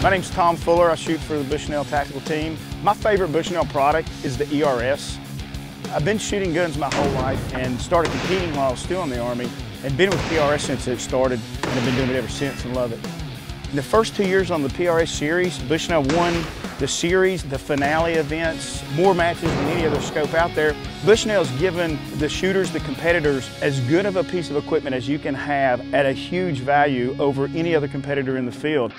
My name's Tom Fuller. I shoot for the Bushnell Tactical Team. My favorite Bushnell product is the ERS. I've been shooting guns my whole life and started competing while I was still in the Army and been with PRS since it started and have been doing it ever since and love it. In the first two years on the PRS series, Bushnell won the series, the finale events, more matches than any other scope out there. Bushnell's given the shooters, the competitors, as good of a piece of equipment as you can have at a huge value over any other competitor in the field.